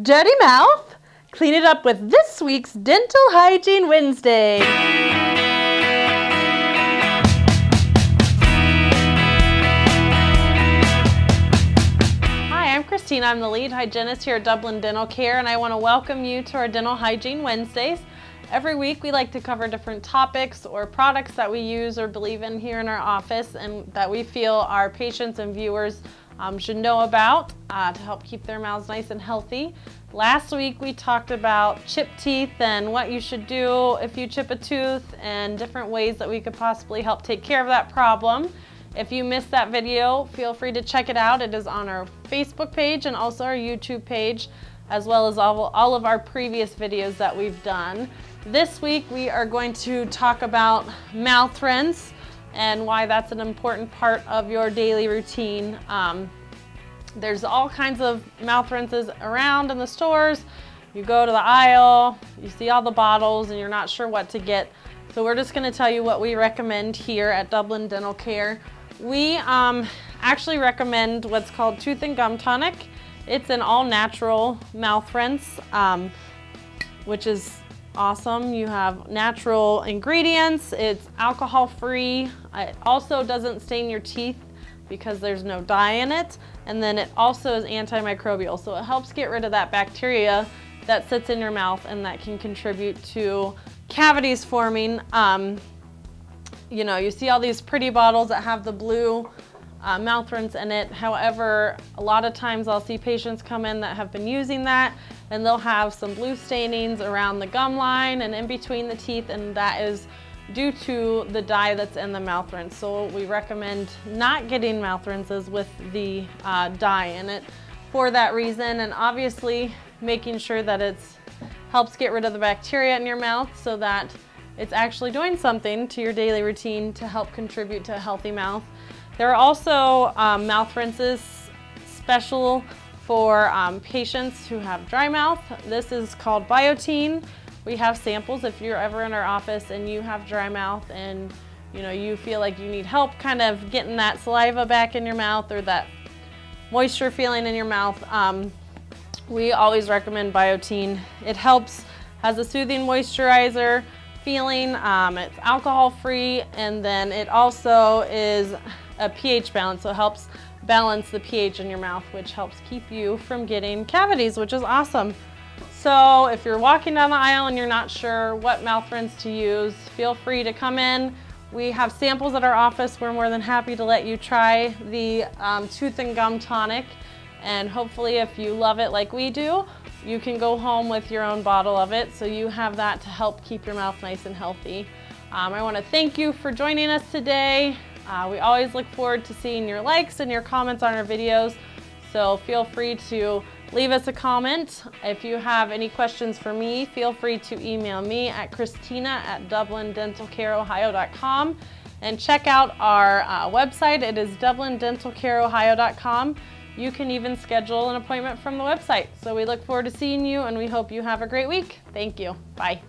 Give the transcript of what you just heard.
Dirty mouth? Clean it up with this week's Dental Hygiene Wednesday. Hi, I'm Christina. I'm the lead hygienist here at Dublin Dental Care, and I want to welcome you to our Dental Hygiene Wednesdays. Every week we like to cover different topics or products that we use or believe in here in our office and that we feel our patients and viewers um, should know about uh, to help keep their mouths nice and healthy. Last week we talked about chipped teeth and what you should do if you chip a tooth and different ways that we could possibly help take care of that problem. If you missed that video, feel free to check it out. It is on our Facebook page and also our YouTube page, as well as all, all of our previous videos that we've done. This week we are going to talk about mouth rinse and why that's an important part of your daily routine. Um, there's all kinds of mouth rinses around in the stores. You go to the aisle, you see all the bottles and you're not sure what to get. So we're just gonna tell you what we recommend here at Dublin Dental Care. We um, actually recommend what's called Tooth and Gum Tonic. It's an all natural mouth rinse, um, which is awesome. You have natural ingredients. It's alcohol free. It also doesn't stain your teeth because there's no dye in it. And then it also is antimicrobial. So it helps get rid of that bacteria that sits in your mouth and that can contribute to cavities forming. Um, you know, you see all these pretty bottles that have the blue uh, mouth rinse in it. However, a lot of times I'll see patients come in that have been using that and they'll have some blue stainings around the gum line and in between the teeth and that is due to the dye that's in the mouth rinse. So we recommend not getting mouth rinses with the uh, dye in it for that reason and obviously making sure that it helps get rid of the bacteria in your mouth so that it's actually doing something to your daily routine to help contribute to a healthy mouth. There are also um, mouth rinses special for um, patients who have dry mouth. This is called Biotene. We have samples if you're ever in our office and you have dry mouth and you know you feel like you need help kind of getting that saliva back in your mouth or that moisture feeling in your mouth. Um, we always recommend Biotene. It helps, has a soothing moisturizer feeling. Um, it's alcohol free and then it also is a pH balance, so it helps balance the pH in your mouth, which helps keep you from getting cavities, which is awesome. So if you're walking down the aisle and you're not sure what mouth rinse to use, feel free to come in. We have samples at our office. We're more than happy to let you try the um, tooth and gum tonic. And hopefully if you love it like we do, you can go home with your own bottle of it so you have that to help keep your mouth nice and healthy. Um, I want to thank you for joining us today. Uh, we always look forward to seeing your likes and your comments on our videos, so feel free to leave us a comment. If you have any questions for me, feel free to email me at christina at dublindentalcareohio.com and check out our uh, website. It is dublindentalcareohio.com. You can even schedule an appointment from the website. So we look forward to seeing you and we hope you have a great week. Thank you. Bye.